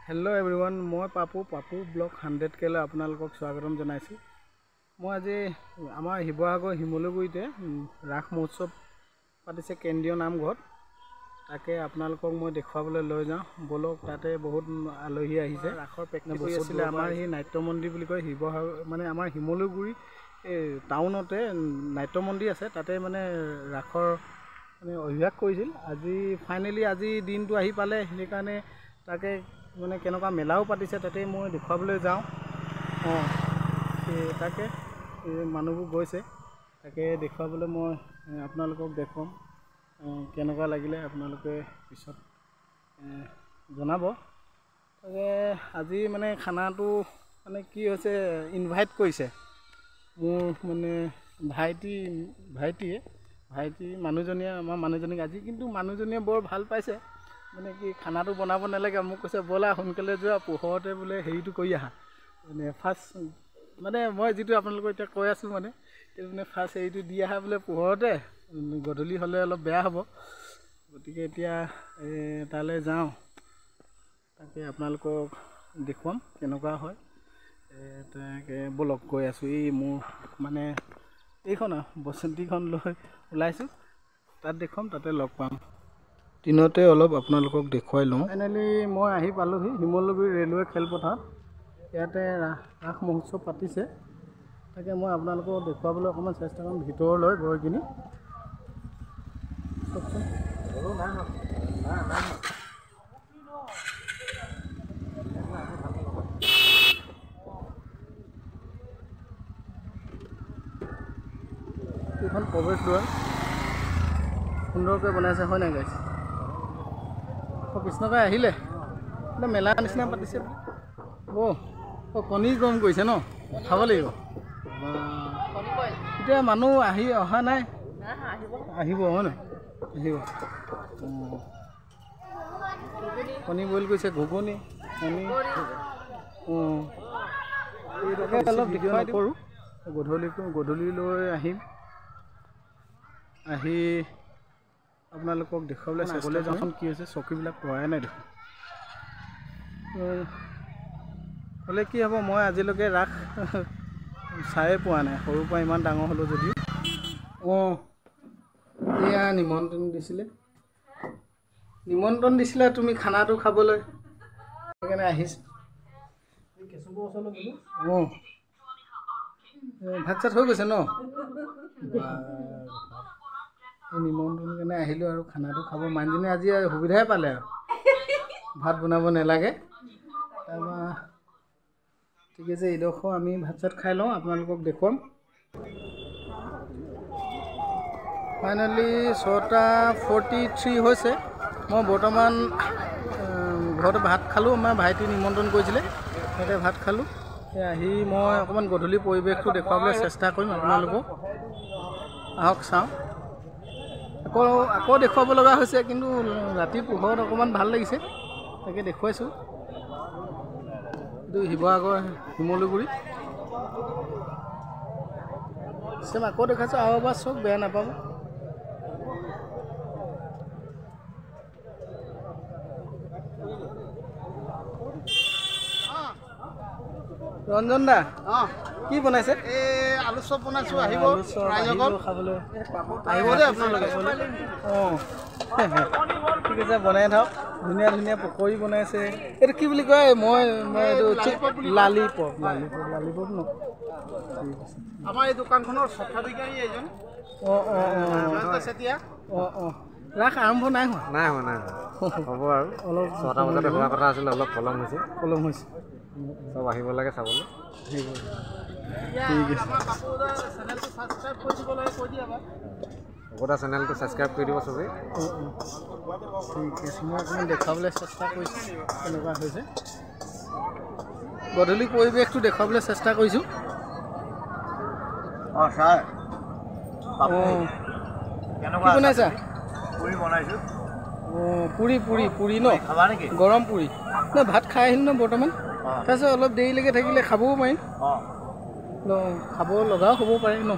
Hello everyone মই Papu Papu blog hundred কেলৈ আপোনালোকক স্বাগতম জনাইছোঁ। মই আজি আমাৰ শিৱসাগৰ শিমলুগুৰিতে ৰাস মহোৎসৱ পাতিছে কেন্দ্ৰীয় নামঘৰত। তাকে আপোনালোকক মই দেখুৱাবলৈ লৈ যাওঁ। ব'লক তাতে বহুত আলহী আহিছে। ৰাসৰ প্ৰেক্টিছ কৰি আছিলে আমাৰ সেই নাট্য মন্দিৰ বুলি কয় শিৱসাগৰ মানে আমাৰ শিমলুগুৰি এই টাউনতে নাট্য মন্দিৰ আছে। তাতে মানে ৰাসৰ মানে অভ্যাস কৰিছিল। আজি ফাইনেলি আজি দিনটো আহি পালে। সেইকাৰণে তাকে মানে কেনেকুৱা মেলাও পাতিছে তাতে মই দেখুৱাবলৈ যাওঁ। অঁ তাকে মানুহবোৰ গৈছে। তাকে দেখুৱাবলৈ মই আপোনালোকক দেখুৱাম কেনেকুৱা লাগিলে আপোনালোকে পিছত জনাব। তাকে আজি মানে খানাটো মানে কি হৈছে ইনভাইট কৰিছে। মোৰ মানে ভাইটি ভাইটিয়ে ভাইটি মানুহজনীয়ে আমাৰ মানুহজনীক আজি কিন্তু মানুহজনীয়ে বৰ ভাল পাইছে। মানে কি খানাটো বনাব নালাগে মোক কৈছে ব'লা সোনকালে যোৱা পোহৰতে বোলে হেৰিটো কৰি আহা। মানে ফাৰ্ষ্ট মানে মই যিটো আপোনালোকক এতিয়া কৈ আছোঁ মানে সেইটো মানে ফাৰ্ষ্ট হেৰিটো দি আহা বোলে পোহৰতে গধূলি হ'লে অলপ বেয়া হ'ব। গতিকে এতিয়া তালৈ যাওঁ। তাকে আপোনালোকক দেখুৱাম কেনেকুৱা হয়। তাকে ব'লক গৈ আছোঁ। এই মোৰ মানে এইখন আৰু বসন্তীখন লৈ ওলাইছোঁ। তাত দেখুৱাম তাতে লগ পাম। দিনতে অলপ আপোনালোকক দেখুৱাই লওঁ। ফাইনেলি মই আহি পালোঁহি শিমলুগুৰি ৰেলৱে খেলপথাৰত। ইয়াতে ৰাস মহোৎসৱ পাতিছে। তাকে মই আপোনালোকক দেখুৱাবলৈ অকণমান চেষ্টা কৰিম ভিতৰলৈ গৈ কিনি। এইখন প্ৰৱেশ দুৱাৰ সুন্দৰকৈ বনাইছে হয় নাই গাইছে কৃষ্ণকাই আহিলে। মেলা নিচিনা পাতিছে। অ' অঁ কণী গৰম কৰিছে ন? খাব লাগিব। এতিয়া মানুহ আহি অহা নাই। আহিব হয় নাই? আহিব। কণী বইল কৰিছে ঘুগুনি কণী। অঁ অলপ ভিডিঅ' নকৰোঁ। গধূলি গধূলিলৈ আহিম। আহি আপোনালোকক দেখুৱাবলৈ চাবলৈ যাওঁচোন কি হৈছে চকীবিলাক পৰাই নাই দেখোন। হ'লে কি হ'ব মই আজিলৈকে ৰাস চায়ে পোৱা নাই। সৰুৰ পৰা ইমান ডাঙৰ হ'লোঁ যদিও। অঁ এয়া নিমন্ত্ৰণ দিছিলে। নিমন্ত্ৰণ দিছিলে তুমি খানাটো খাবলৈ। সেইকাৰণে আহিছোঁ। অঁ ভাত চাত হৈ গৈছে ন? এই নিমন্ত্ৰণ কাৰণে আহিলোঁ আৰু খানাটো খাব। মানুহজনী আজি সুবিধাই পালে আৰু। ভাত বনাব নালাগে। তাৰপৰা ঠিক আছে এইডোখৰ আমি ভাত চাত খাই লওঁ আপোনালোকক দেখুৱাম। ফাইনেলি ছটা ফৰ্টি থ্ৰী হৈছে। মই বৰ্তমান ঘৰতে ভাত খালোঁ। আমাৰ ভাইটি নিমন্ত্ৰণ কৰিছিলে। তাতে ভাত খালোঁ। সেই আহি মই অকণমান গধূলি পৰিৱেশটো দেখুৱাবলৈ চেষ্টা কৰিম আপোনালোকক। আহক চাওঁ। আকৌ আকৌ দেখুৱাব লগা হৈছে কিন্তু ৰাতি পোহৰত অকণমান ভাল লাগিছে। তাকে দেখুৱাইছোঁ। এইটো শিৱসাগৰ শিমলুগুৰি। চেম আকৌ দেখাইছোঁ আৰু এবাৰ চাওক বেয়া নাপাব। ৰঞ্জন দা অঁ। কি বনাইছে? এই আলু চপ বনাইছোঁ আহিব আলু চপ ৰাইজক আহিব খাবলৈ। আহিব দেই আপোনালোকে। অঁ। ঠিক আছে বনাই থাকক ধুনীয়া ধুনীয়া পকৰি বনাইছে। এইটো কি বুলি কয়? মই মই এইটো লালিপপ লালিপপ লালিপপ ন? ঠিক আছে আমাৰ এই দোকানখনৰ স্বত্বাধিকাৰী এইজন অঁ অঁ অঁ। ৰাজদা চেতিয়া অঁ অঁ। ৰাস আৰম্ভ নাই হোৱা। নাই হোৱা নাই হোৱা। হ'ব আৰু। অলপ ছটা বজাতে হোৱা কথা আছিলে অলপ পলম হৈছে। পলম হৈছে। চব আহিব লাগে চাবলৈ। ঠিক আছে। দা চেনেলটো ছাবস্ক্ৰাইব কৰি দিব চবেই। ঠিক আছে মই অকণমান দেখুৱাবলৈ চেষ্টা কৰিছোঁ কেনেকুৱা হৈছে। গধূলি পৰিৱেশটো দেখুৱাবলৈ চেষ্টা কৰিছোঁ। অঁ ছাৰ। অঁ। কি বনাইছা? পুৰি বনাইছোঁ। অঁ পুৰি পুৰি পুৰি ন? খাবা নেকি? গৰম পুৰি। নাই ভাত খাই আহিলোঁ ন বৰ্তমান? তাৰপিছত অলপ দেৰিলৈকে থাকিলে খাবও পাৰিম। খাব লগাও হ'ব পাৰে ন।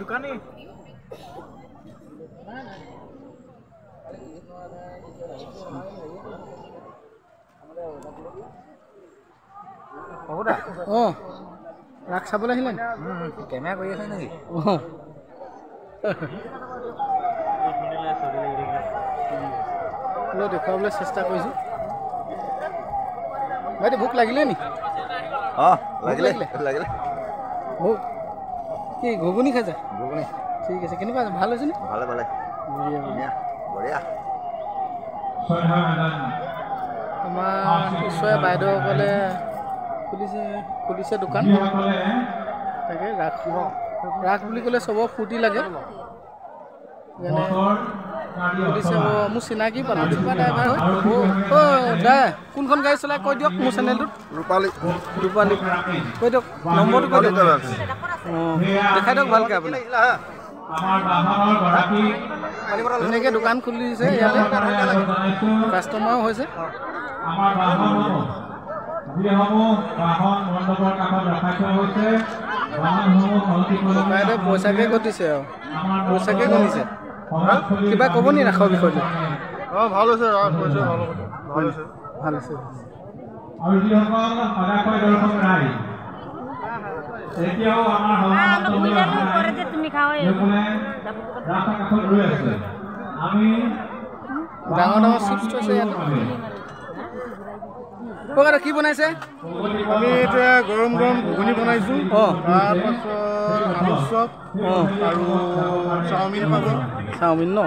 দোকানী। অঁ। ৰাস চাবলৈ আহিলে নি? কেমেৰা কৰি আছে নেকি? দেখুৱাবলৈ চেষ্টা কৰিছোঁ। বাইদেউ ভোক লাগিলে নি? অঁ লাগিলে? লাগিলে? ভোক? কি ঘুগুনি খাইছা? ঘুগুনি। ঠিক আছে কেনেকুৱা আছে? ভাল হৈছেনে? ভালে ভালে। বঢ়িয়া, বঢ়িয়া। আমাৰ ওচৰৰে বাইদেউসকলে খুলিছে খুলিছে দোকান। তাকে ৰাস ৰাস বুলি ক'লে চবৰ ফূৰ্তি লাগে। যেনে খুলিছে মোৰ চিনাকি পালোঁ। কিবা ড্ৰাইভাৰ হয়। দাই কোনখন গাড়ী চলাই কৈ দিয়ক মোৰ চেনেলটোত। ৰূপালী। ৰূপালী। কৈ দিয়ক নম্বৰটো কৈ দিয়ক। অঁ দেখাই দিয়ক ভালকৈ আপুনি। ধুনীয়াকৈ দোকান খুলিছে ইয়াতে। কাষ্টমাৰো হৈছে। যিসমূহ বাহন মণ্ডপৰ কাষত ৰখাই থোৱা হৈছে বাহনসমূহ সলনি কৰিবলৈ বাইদেউ পইচাকে ঘটিছে আৰু আমাৰ পইচাকে কমিছে সমাজখলিৰ কিবা ক'ব নি ৰাসৰ বিষয়টো অঁ ভাল হৈছে ৰাস হৈছে ভাল হৈছে ভাল হৈছে। ভাল হৈছে। আৰু যিসকল সদাশয় দৰ্শক ৰাইজ এতিয়াও আমাৰ সভামণ্ডপলৈ অহা নাই সেইসকলে ৰাস্তাৰ কাষত ৰৈ আছে। আমি ডাঙৰ ডাঙৰ চিপছ থৈছে ইয়াত। দাদা কি বনাইছে? আমি এতিয়া গৰম গৰম ঘুগুনি বনাইছোঁ। অঁ। তাৰপাছত আলু চপ অঁ। আৰু চাওমিন পাব। চাওমিন ন?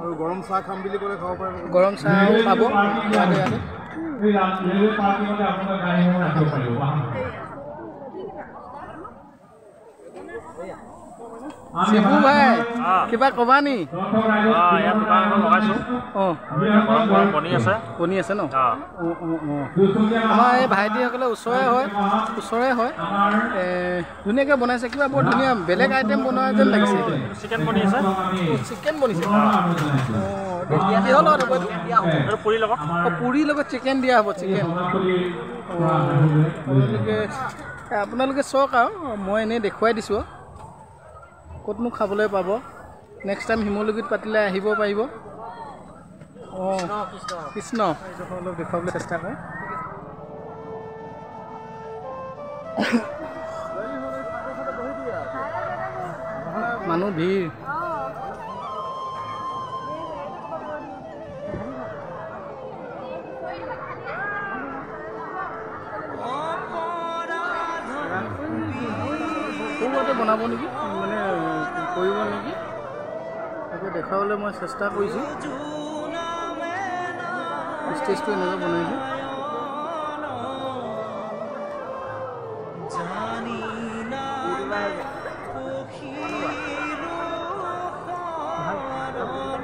আৰু গৰম চাহ খাম বুলি ক'লে খাব পাৰিব। গৰম চাহো পাব। ইয়াতে ইয়াতে এই ৰেলৱে পাৰ্কিঙতে আপোনালোকে গাড়ীসমূহ ৰাখিব পাৰিব বাহন শিবু ভাই কিবা ক'বা নি দৰ্শক ৰাইজক ইয়াত দোকান এখন লগাইছোঁ অঁ গৰম গৰম বনি আছে ন আমাৰ এই ভাইটিসকলে ওচৰে হয় ওচৰে হয় ধুনীয়াকৈ বনাইছে কিবা বৰ ধুনীয়া বেলেগ আইটেম বনোৱা যেন লাগিছে চিকেন বনি আছে চিকেন বনিছে কিহৰ লগত হ'ব এইটো পুৰি লগত অঁ পুৰিৰ লগত চিকেন দিয়া হ'ব চিকেন আপোনালোকে চাওক আৰু মই এনেই দেখুৱাই দিছোঁ আৰু। ক'তনো খাবলৈ পাব? নেক্সট টাইম শিমলুগুৰিত পাতিলে আহিব পাৰিব? অঁ কৃষ্ণ। এইডোখৰ অলপ দেখুৱাবলৈ চেষ্টা কৰোঁ। মানুহ ভিৰ। বনাব নেকি? কৰিব নেকি? তাকে দেখুৱাবলৈ মই চেষ্টা কৰিছোঁ। ষ্টেজটো এনেকৈ বনাইছোঁ।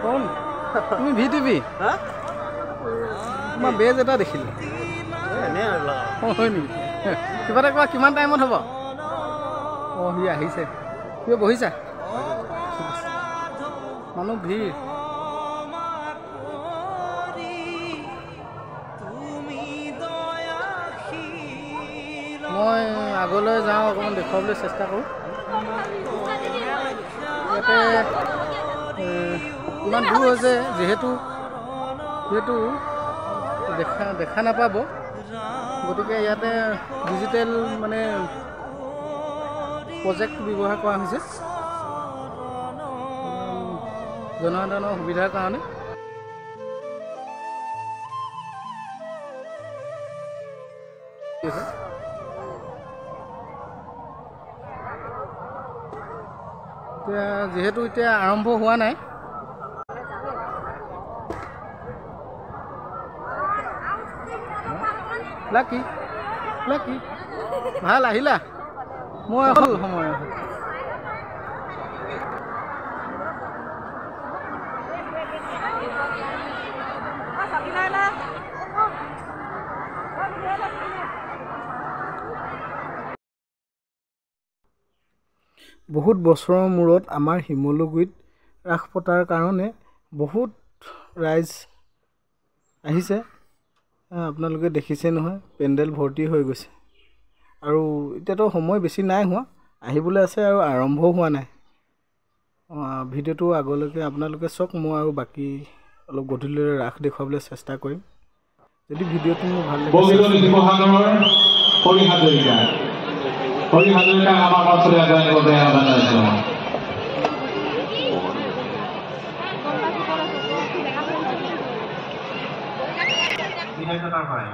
কোন তুমি ভি টিভি? তোমাৰ বেজ এটা দেখিলোঁ। অঁ হয় নেকি? কিবা এটা কোৱা কিমান টাইমত হ'ব? অঁ সি আহিছে। কিবা বহিছা। মানুহ ভিৰ। মই আগলৈ যাওঁ অকণমান দেখুৱাবলৈ চেষ্টা কৰোঁ। ইয়াতে ইমান দূৰ হৈছে যিহেতু যিহেতু দেখা দেখা নাপাব। গতিকে ইয়াতে ডিজিটেল মানে প্ৰজেক্ট ব্যৱহাৰ কৰা হৈছে। জনসাধাৰণৰ সুবিধাৰ কাৰণে? এতিয়া যিহেতু এতিয়া আৰম্ভ হোৱা নাই। Lucky lucky. ভাল আহিলা। মই সময় বহুত বছৰৰ মূৰত আমাৰ শিমলুগুৰিত ৰাস পতাৰ কাৰণে বহুত ৰাইজ আহিছে। আহ, আপোনালোকে দেখিছে নহয় পেণ্ডেল ভৰ্তি হৈ গৈছে। আৰু এতিয়াতো সময় বেছি নাই হোৱা আহিবলৈ আছে আৰু আৰম্ভও হোৱা নাই। ভিডিঅ'টো আগলৈকে আপোনালোকে চাওক মই আৰু বাকী অলপ গধূলিলৈ ৰাস দেখুৱাবলৈ চেষ্টা কৰিম। যদি ভিডিঅ'টো মোৰ ভাল বগীদল আহ্বান জনাইছোঁ কৃতজ্ঞতাৰ পৰাই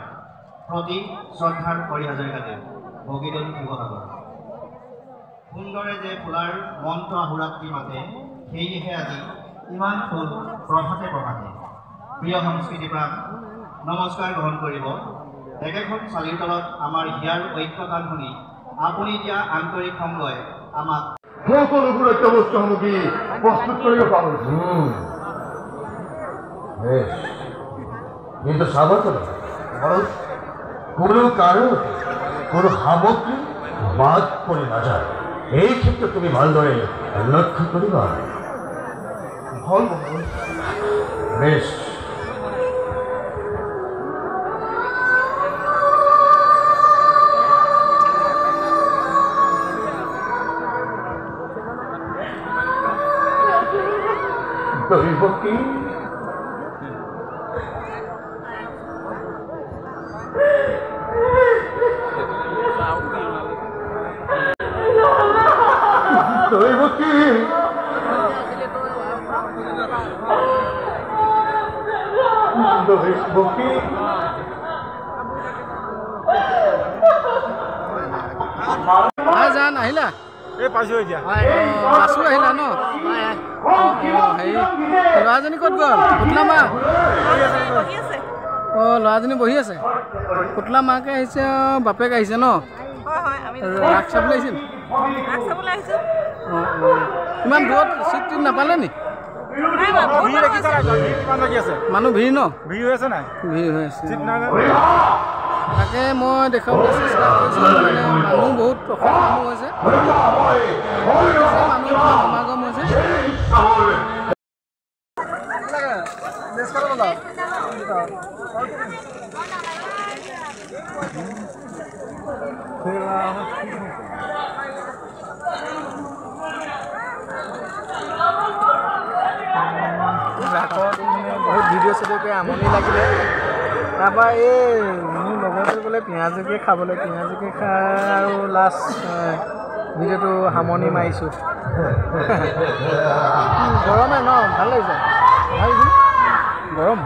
প্ৰতি শ্ৰদ্ধাৰ হৰি হাজৰিকাদেৱ বগীদল শিৱসাগৰ সুন্দৰে যে ফুলাৰ মন্ত্ৰ আহুৰাত্ৰি মাতে সেয়েহে আজি ইমান ফুল প্ৰভাতে প্ৰভাতে প্ৰিয় সংস্কৃতি প্ৰাণ নমস্কাৰ গ্ৰহণ কৰিব। একেখন চালিৰ তলত আমাৰ হিয়াৰ ঐক্যতান শুনি আপুনি দিয়া আন্তৰিক সংগই আমাক সকলোবোৰ অত্যাৱশ্য সামগ্ৰী প্ৰস্তুত কৰিব পাৰোঁ? কিন্তু সাৱধান কাৰণ কোনো কাৰণত কোনো সামগ্ৰী বাদ পৰি নাযায়। এই ক্ষেত্ৰত তুমি ভালদৰে লক্ষ্য কৰিবা ভাল বন্ধু বেছ দৈব কি দৈব কি দৈব কি হাই জান আহিলা এই পাইছোঁ এতিয়া। আছো আহিলা ন? হেৰি ল'ৰাজনী ক'ত গ'ল? পুতলা মা? অঁ ল'ৰাজনী বহি আছে। পুতলা মাকে আহিছে বাপেক আহিছে ন? ৰাস চাবলৈ আহিছিল? অঁ অঁ ইমান দূৰত চিট টিট নাপালে নি? মানুহ ভিৰ ন? ভিৰ হৈ আছে নাই? ভিৰ হৈ আছে? তাকে মই দেখুৱাবলৈ চেষ্টা কৰিছোঁ মানে মানুহ বহুত অসম মানুহ হৈছে। ৰাসত মানে বহুত ভিডিঅ' চিডিঅ' কৰি আমনি লাগিলে তাৰপৰা এই মোৰ লগৰটোৱে ক'লে পিঁয়াজকে খাবলৈ পিঁয়াজকে খাই আৰু লাষ্ট ভিডিঅ'টো সামৰণি মাৰিছোঁ গৰমে ন ভাল লাগিছে ভাল? গৰম।